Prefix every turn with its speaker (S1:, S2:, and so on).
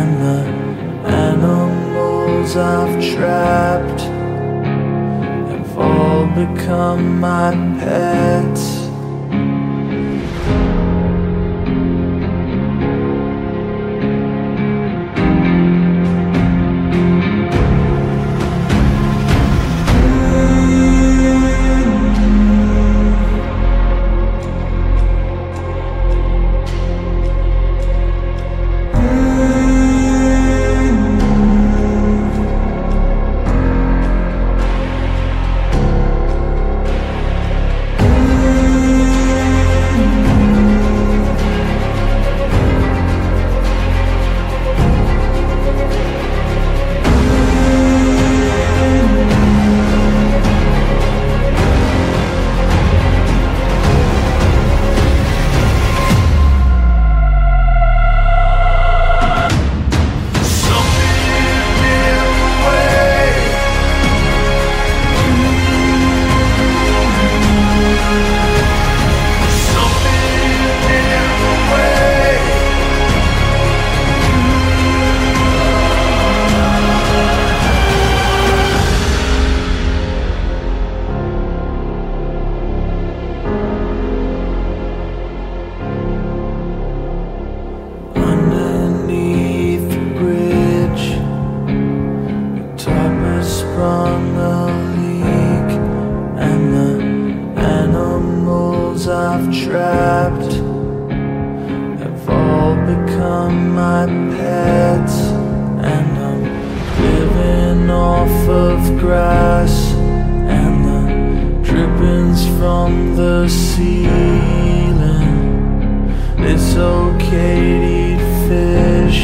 S1: and the animals I've trapped have all become my pets. I've trapped have all become my pets. And I'm living off of grass and the drippings from the ceiling. It's okay to eat fish,